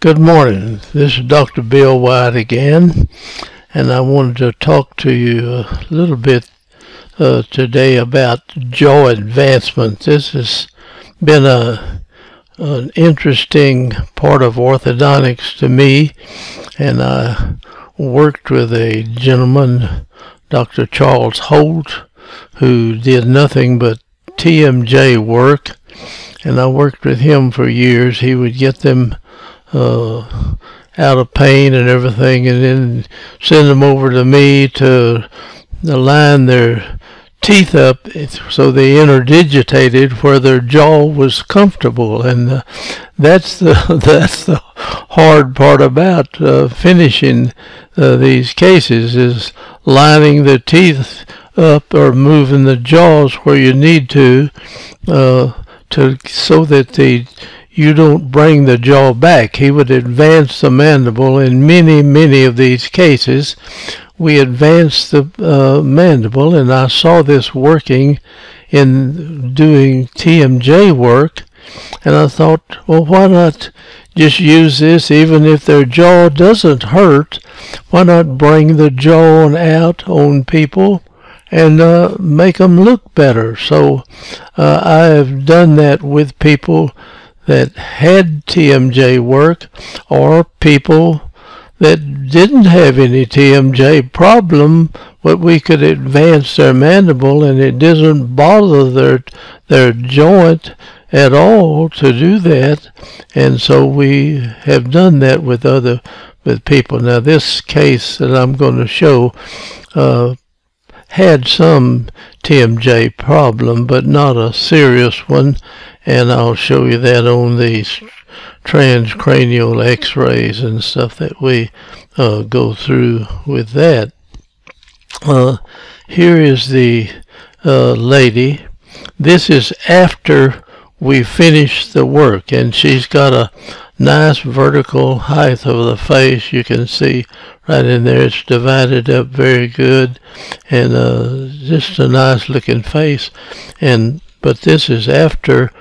Good morning. This is Dr. Bill Wyatt again, and I wanted to talk to you a little bit uh, today about jaw advancement. This has been a an interesting part of orthodontics to me, and I worked with a gentleman, Dr. Charles Holt, who did nothing but TMJ work, and I worked with him for years. He would get them uh, out of pain and everything, and then send them over to me to align their teeth up so they interdigitated where their jaw was comfortable, and uh, that's the that's the hard part about uh, finishing uh, these cases is lining the teeth up or moving the jaws where you need to uh, to so that the you don't bring the jaw back. He would advance the mandible in many, many of these cases. We advanced the uh, mandible, and I saw this working in doing TMJ work, and I thought, well, why not just use this even if their jaw doesn't hurt? Why not bring the jaw out on people? and uh, make them look better. So uh, I have done that with people that had TMJ work or people that didn't have any TMJ problem, but we could advance their mandible and it doesn't bother their their joint at all to do that. And so we have done that with other with people. Now this case that I'm going to show uh, had some TMJ problem, but not a serious one and I'll show you that on these transcranial x-rays and stuff that we uh, go through with that. Uh, here is the uh, lady. This is after we finished the work and she's got a nice vertical height of the face. You can see right in there it's divided up very good and uh, just a nice looking face and but this is after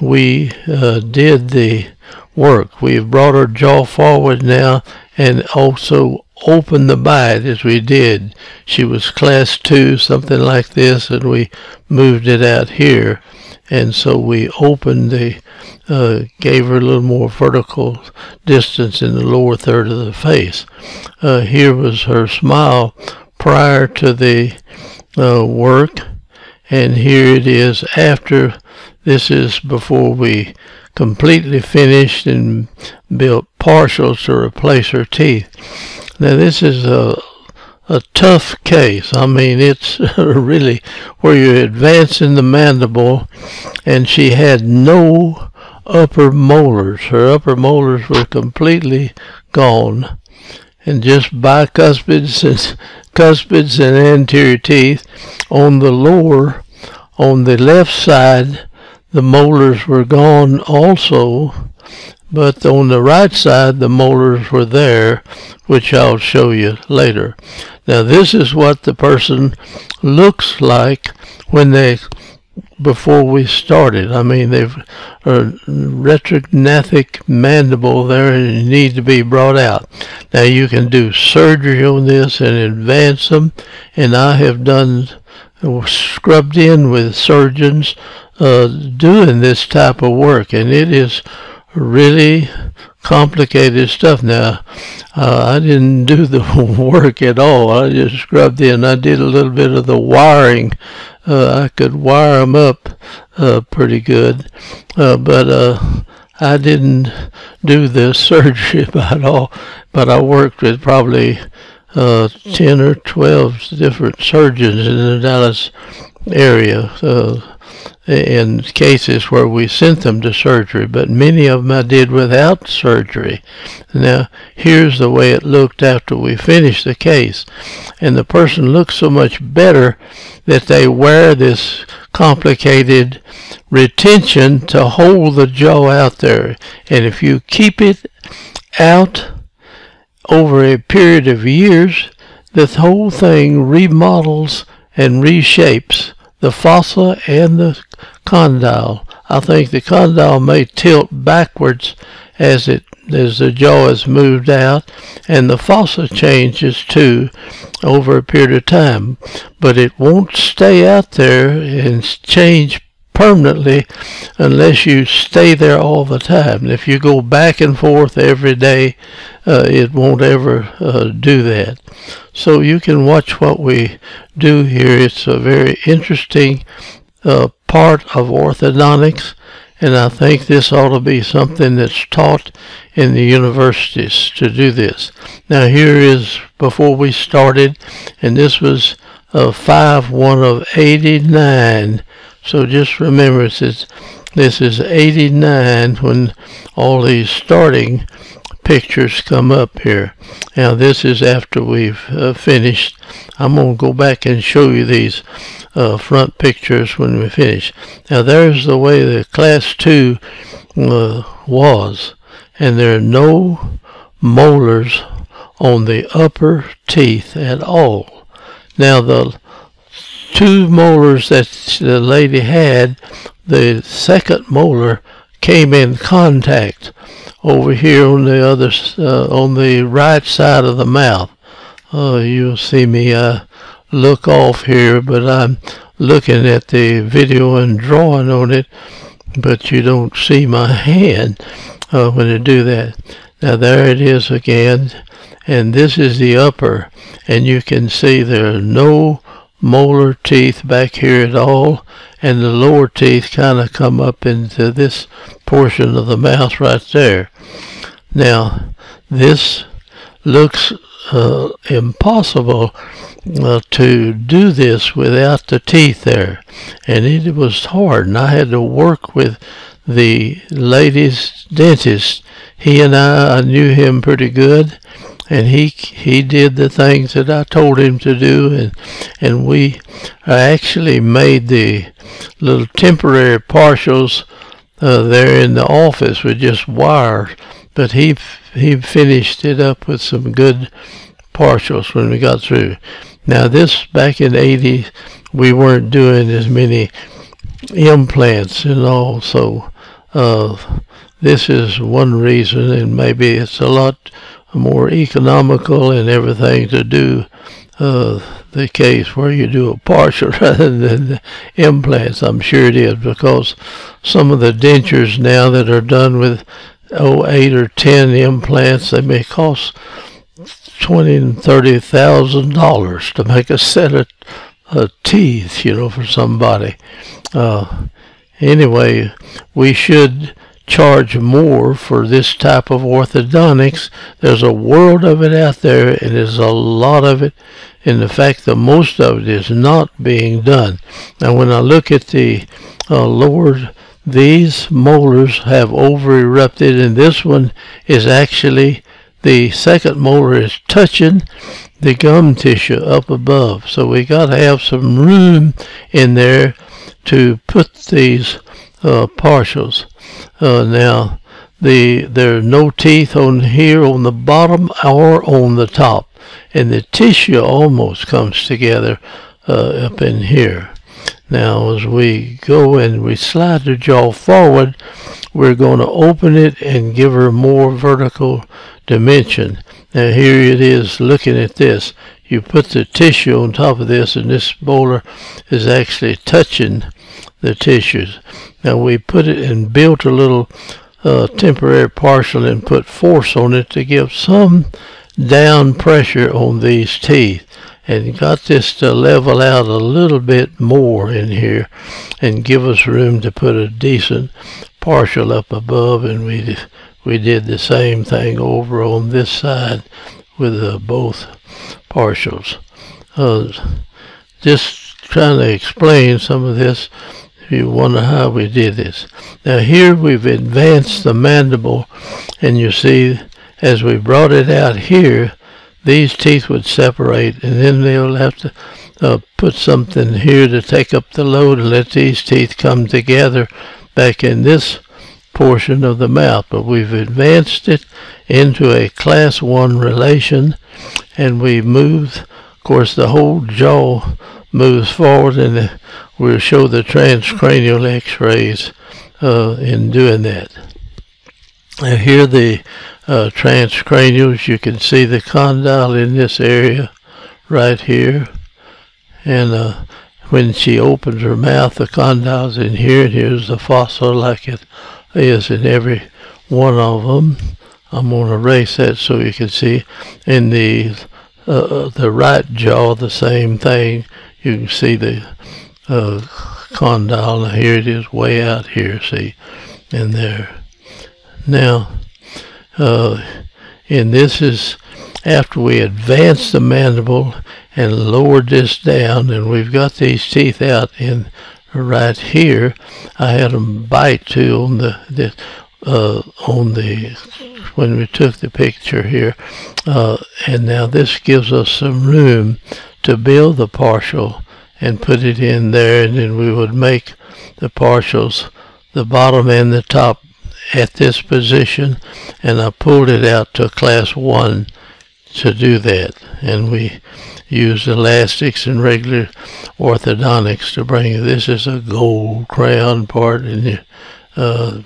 we uh, did the work. We've brought her jaw forward now and also opened the bite as we did. She was class two, something like this, and we moved it out here. And so we opened the, uh, gave her a little more vertical distance in the lower third of the face. Uh, here was her smile prior to the uh, work and here it is after this is before we completely finished and built partials to replace her teeth. Now this is a a tough case. I mean, it's really where you're advancing the mandible, and she had no upper molars. Her upper molars were completely gone, and just bicuspids and cuspids and anterior teeth. On the lower, on the left side, the molars were gone also, but on the right side, the molars were there, which I'll show you later. Now, this is what the person looks like when they before we started. I mean, they've a retrognathic mandible there and need to be brought out. Now you can do surgery on this and advance them, and I have done scrubbed in with surgeons uh, doing this type of work, and it is really complicated stuff. Now, uh, I didn't do the work at all. I just scrubbed in. I did a little bit of the wiring uh, I could wire them up uh, pretty good, uh, but uh, I didn't do the surgery at all. But I worked with probably uh, 10 or 12 different surgeons in the Dallas area in cases where we sent them to surgery, but many of them I did without surgery. Now, here's the way it looked after we finished the case. And the person looks so much better that they wear this complicated retention to hold the jaw out there. And if you keep it out over a period of years, the whole thing remodels and reshapes the fossa and the condyle. I think the condyle may tilt backwards as it as the jaw is moved out, and the fossa changes too over a period of time. But it won't stay out there and change permanently unless you stay there all the time. If you go back and forth every day, uh, it won't ever uh, do that. So you can watch what we do here. It's a very interesting uh, part of orthodontics, and I think this ought to be something that's taught in the universities to do this. Now here is before we started, and this was uh, 5 1 of 89 so just remember this, this is 89 when all these starting pictures come up here. Now this is after we've uh, finished. I'm going to go back and show you these uh, front pictures when we finish. Now there's the way the class 2 uh, was and there are no molars on the upper teeth at all. Now the two molars that the lady had, the second molar came in contact over here on the other, uh, on the right side of the mouth. Uh, you'll see me uh, look off here, but I'm looking at the video and drawing on it, but you don't see my hand uh, when I do that. Now there it is again, and this is the upper, and you can see there are no molar teeth back here at all and the lower teeth kind of come up into this portion of the mouth right there. Now this looks uh, impossible uh, to do this without the teeth there and it was hard and I had to work with the lady's dentist. He and I, I knew him pretty good and he he did the things that I told him to do, and and we actually made the little temporary partials uh, there in the office with just wires, but he he finished it up with some good partials when we got through. Now this back in the 80s, we weren't doing as many implants and all, so uh, this is one reason, and maybe it's a lot more economical and everything to do uh, the case where you do a partial rather than implants. I'm sure it is because some of the dentures now that are done with oh eight or ten implants they may cost twenty and thirty thousand dollars to make a set of uh, teeth, you know, for somebody. Uh, anyway, we should charge more for this type of orthodontics. There's a world of it out there, and there's a lot of it, and the fact that most of it is not being done. Now, when I look at the uh, lower, these molars have over erupted, and this one is actually the second molar is touching the gum tissue up above. So we got to have some room in there to put these uh, partials. Uh, now, the there are no teeth on here on the bottom or on the top, and the tissue almost comes together uh, up in here. Now, as we go and we slide the jaw forward, we're going to open it and give her more vertical dimension. Now, here it is looking at this. You put the tissue on top of this, and this molar is actually touching the tissues. Now we put it and built a little uh, temporary partial and put force on it to give some down pressure on these teeth and got this to level out a little bit more in here and give us room to put a decent partial up above and we we did the same thing over on this side with uh, both partials. Uh, just trying to explain some of this you wonder how we did this. Now here we've advanced the mandible and you see as we brought it out here these teeth would separate and then they'll have to uh, put something here to take up the load and let these teeth come together back in this portion of the mouth but we've advanced it into a class 1 relation and we moved of course the whole jaw moves forward and we'll show the transcranial x-rays uh, in doing that. And here the uh, transcranials, you can see the condyle in this area right here. And uh, when she opens her mouth, the condyle's in here, and here's the fossa like it is in every one of them. I'm going to erase that so you can see. In the uh, the right jaw, the same thing. You can see the uh, condyle. Now here it is way out here, see, in there. Now, uh, and this is after we advanced the mandible and lowered this down, and we've got these teeth out in right here. I had them bite too on the, the uh, on the when we took the picture here, uh, and now this gives us some room to build the partial and put it in there, and then we would make the partials, the bottom and the top at this position, and I pulled it out to class one to do that, and we used elastics and regular orthodontics to bring. This is a gold crown part, and uh,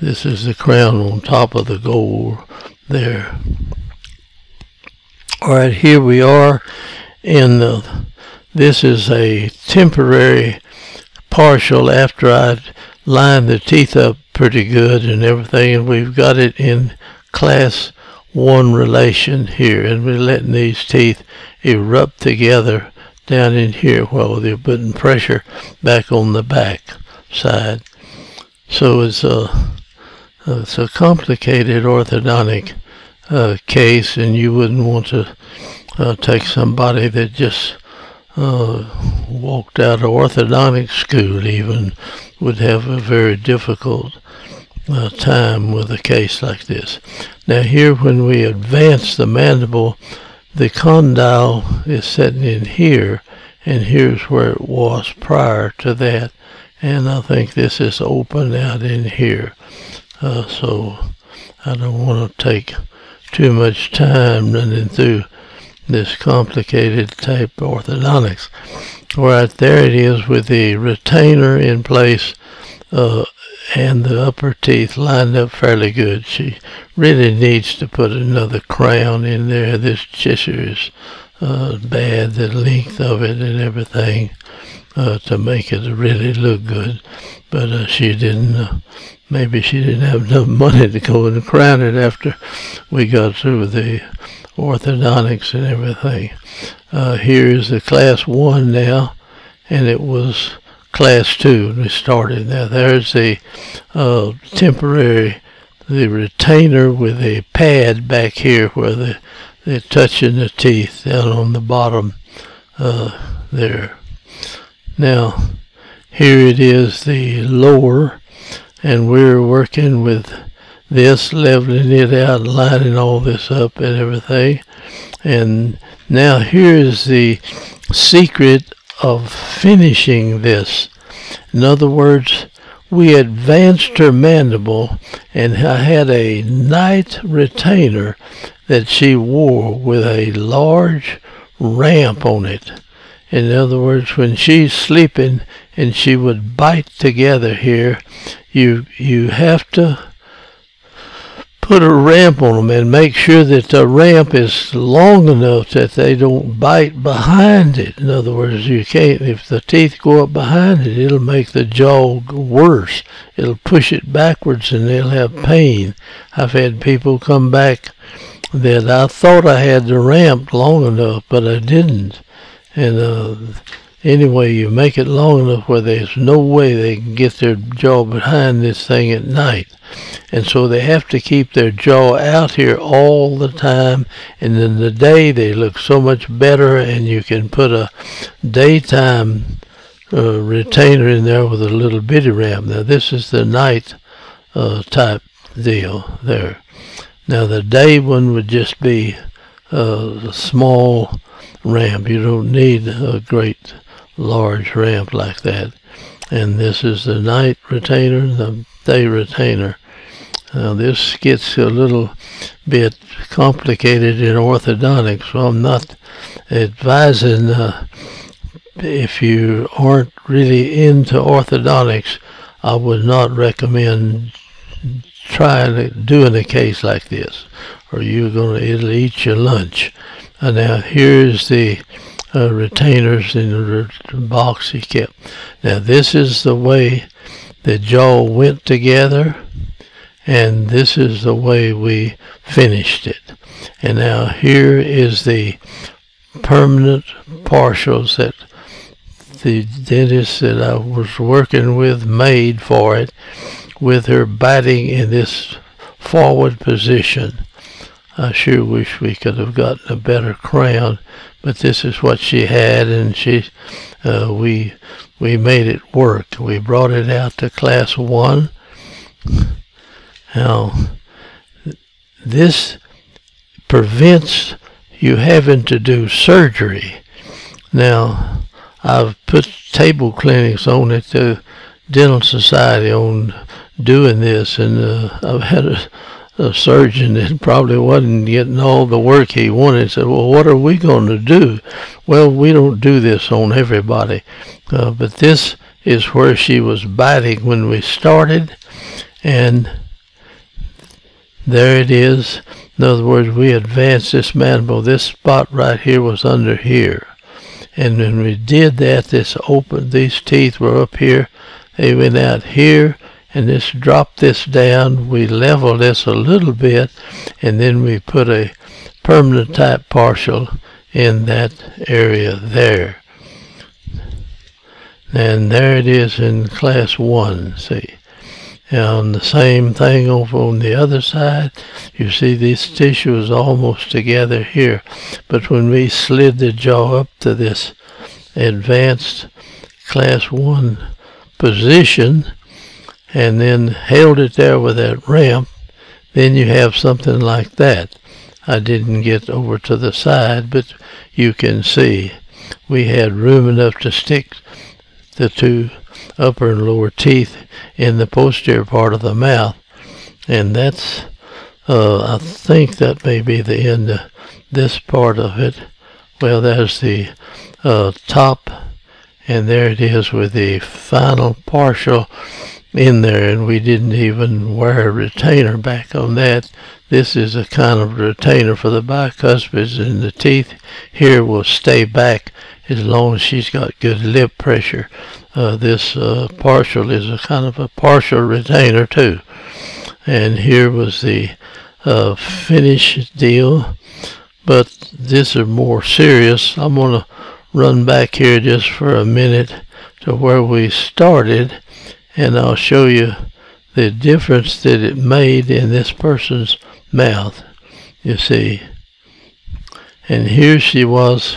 this is the crown on top of the gold there. All right, here we are in the, this is a temporary partial after I lined the teeth up pretty good and everything, and we've got it in class one relation here, and we're letting these teeth erupt together down in here while they're putting pressure back on the back side. So it's a, it's a complicated orthodontic uh, case, and you wouldn't want to uh, take somebody that just uh, walked out of orthodontic school even would have a very difficult uh, time with a case like this. Now here when we advance the mandible, the condyle is sitting in here, and here's where it was prior to that. And I think this is open out in here. Uh, so I don't want to take too much time running through this complicated type orthodontics. Right there it is with the retainer in place uh, and the upper teeth lined up fairly good. She really needs to put another crown in there. This tissue is uh, bad, the length of it and everything, uh, to make it really look good. But uh, she didn't, uh, maybe she didn't have enough money to go and crown it after we got through the orthodontics and everything. Uh, here's the class one now, and it was class two when we started. Now there's the uh, temporary, the retainer with a pad back here where the they're touching the teeth down on the bottom uh, there. Now here it is the lower and we're working with this, leveling it out, lining all this up and everything. And now here's the secret of finishing this. In other words, we advanced her mandible, and I had a night retainer that she wore with a large ramp on it. In other words, when she's sleeping and she would bite together here, you you have to put a ramp on them and make sure that the ramp is long enough that they don't bite behind it. In other words, you can't, if the teeth go up behind it, it'll make the jaw worse. It'll push it backwards and they'll have pain. I've had people come back that I thought I had the ramp long enough, but I didn't. And uh, anyway, you make it long enough where there's no way they can get their jaw behind this thing at night. And so they have to keep their jaw out here all the time. And in the day, they look so much better, and you can put a daytime uh, retainer in there with a little bitty ramp. Now, this is the night uh, type deal there. Now, the day one would just be uh, a small ramp. You don't need a great large ramp like that. And this is the night retainer, the day retainer. Now this gets a little bit complicated in orthodontics, so I'm not advising uh, if you aren't really into orthodontics, I would not recommend try doing a case like this, or you're gonna it'll eat your lunch. Uh, now here's the uh, retainers in the box he kept. Now this is the way the jaw went together, and this is the way we finished it. And now here is the permanent partials that the dentist that I was working with made for it with her biting in this forward position. I sure wish we could have gotten a better crown, but this is what she had, and she, uh, we, we made it work. We brought it out to class one. Now, this prevents you having to do surgery. Now, I've put table clinics on at the Dental Society on doing this, and uh, I've had a, a, surgeon that probably wasn't getting all the work he wanted. Said, "Well, what are we going to do?" Well, we don't do this on everybody, uh, but this is where she was biting when we started, and there it is. In other words, we advanced this mandible. This spot right here was under here. And when we did that, this opened, these teeth were up here. They went out here and this dropped this down. We level this a little bit and then we put a permanent type partial in that area there. And there it is in class one, see. And the same thing over on the other side. You see this tissue is almost together here. But when we slid the jaw up to this advanced class one position and then held it there with that ramp, then you have something like that. I didn't get over to the side, but you can see we had room enough to stick the two upper and lower teeth in the posterior part of the mouth. And that's, uh, I think that may be the end of this part of it. Well, there's the uh, top, and there it is with the final partial in there, and we didn't even wear a retainer back on that. This is a kind of retainer for the bicuspids, and the teeth here will stay back as long as she's got good lip pressure. Uh, this uh, partial is a kind of a partial retainer too. And here was the uh, finish deal. But this is more serious. I'm going to run back here just for a minute to where we started and I'll show you the difference that it made in this person's mouth. You see. And here she was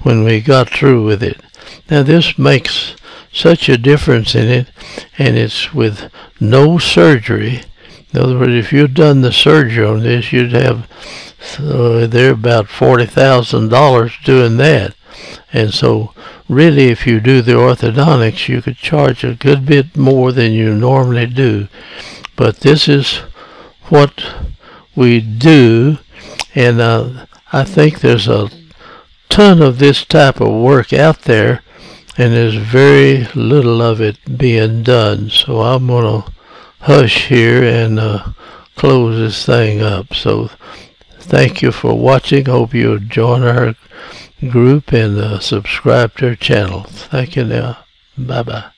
when we got through with it. Now this makes such a difference in it, and it's with no surgery. In other words, if you'd done the surgery on this, you'd have uh, they're about forty thousand dollars doing that. And so, really, if you do the orthodontics, you could charge a good bit more than you normally do. But this is what we do, and uh, I think there's a ton of this type of work out there, and there's very little of it being done. So I'm going to hush here and uh, close this thing up. So thank you for watching. Hope you join our group and uh, subscribe to our channel. Thank you now. Bye-bye.